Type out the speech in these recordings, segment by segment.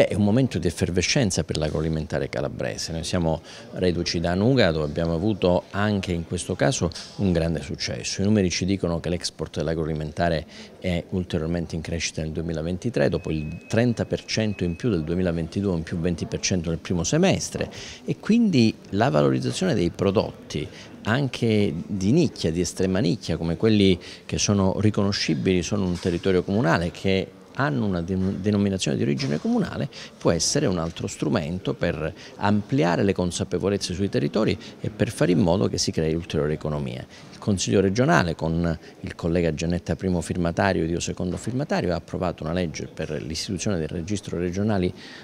Beh, è un momento di effervescenza per l'agroalimentare calabrese. Noi siamo reduci da Nuga dove abbiamo avuto anche in questo caso un grande successo. I numeri ci dicono che l'export dell'agroalimentare è ulteriormente in crescita nel 2023, dopo il 30% in più del 2022, in più 20% nel primo semestre e quindi la valorizzazione dei prodotti anche di nicchia, di estrema nicchia, come quelli che sono riconoscibili, sono un territorio comunale che hanno una denominazione di origine comunale può essere un altro strumento per ampliare le consapevolezze sui territori e per fare in modo che si crei ulteriore economia. Il Consiglio regionale con il collega Giannetta primo firmatario ed io secondo firmatario ha approvato una legge per l'istituzione del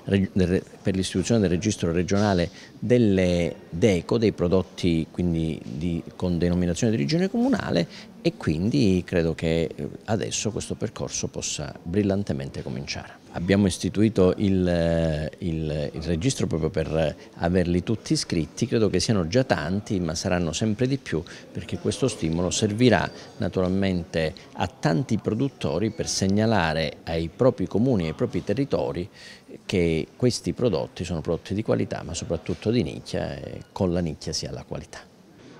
del registro regionale delle DECO, dei prodotti di, con denominazione di origine comunale e quindi credo che eh, adesso questo percorso possa brillantemente cominciare. Abbiamo istituito il, eh, il, il, registro proprio per averli tutti iscritti, credo che siano già tanti ma saranno sempre di più perché questo stimolo servirà naturalmente a tanti produttori per segnalare ai propri comuni ai propri territori che questi prodotti sono prodotti di qualità ma soprattutto di nicchia e con la nicchia si ha la qualità.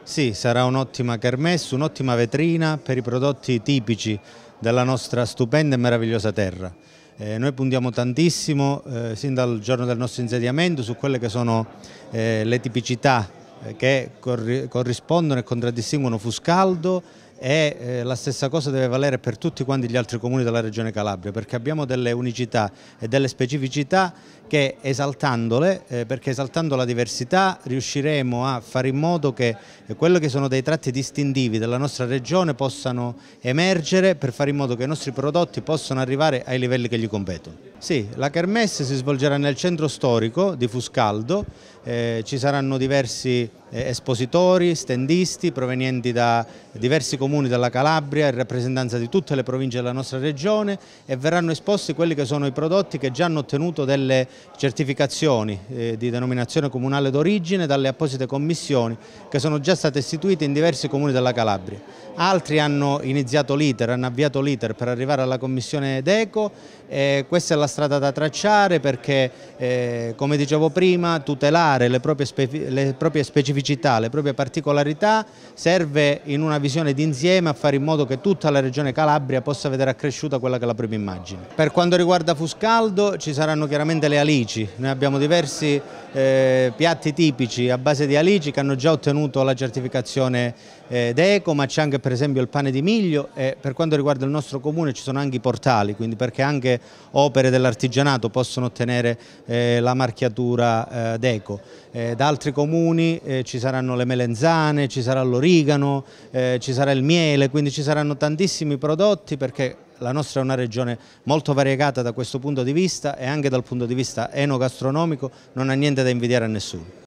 Sì, sarà un'ottima kermesse, un'ottima vetrina per i prodotti tipici della nostra stupenda e meravigliosa terra. Eh, noi puntiamo tantissimo, eh, sin dal giorno del nostro insediamento, su quelle che sono eh, le tipicità eh, che corrispondono e contraddistinguono Fuscaldo e eh, la stessa cosa deve valere per tutti quanti gli altri comuni della regione Calabria perché abbiamo delle unicità e delle specificità che esaltandole, eh, perché esaltando la diversità riusciremo a fare in modo che eh, quello che sono dei tratti distintivi della nostra regione possano emergere per fare in modo che i nostri prodotti possano arrivare ai livelli che gli competono. Sì, la Kermesse si svolgerà nel centro storico di Fuscaldo, eh, ci saranno diversi eh, espositori, stendisti provenienti da diversi comuni della Calabria in rappresentanza di tutte le province della nostra regione e verranno esposti quelli che sono i prodotti che già hanno ottenuto delle certificazioni eh, di denominazione comunale d'origine dalle apposite commissioni che sono già state istituite in diversi comuni della Calabria. Altri hanno iniziato l'iter, hanno avviato l'iter per arrivare alla commissione DECO e questa è la strada da tracciare perché eh, come dicevo prima tutelare le proprie, le proprie specificità, le proprie particolarità serve in una visione d'insieme a fare in modo che tutta la regione Calabria possa vedere accresciuta quella che è la propria immagine. Per quanto riguarda Fuscaldo ci saranno chiaramente le alici, noi abbiamo diversi eh, piatti tipici a base di alici che hanno già ottenuto la certificazione eh, d'eco, ma c'è anche per esempio il pane di miglio e per quanto riguarda il nostro comune ci sono anche i portali, quindi perché anche opere dell'artigianato possono ottenere eh, la marchiatura eh, d'eco. Eh, da altri comuni eh, ci saranno le melenzane, ci sarà l'origano, eh, ci sarà il miele, quindi ci saranno tantissimi prodotti perché la nostra è una regione molto variegata da questo punto di vista e anche dal punto di vista enogastronomico non ha niente da invidiare a nessuno.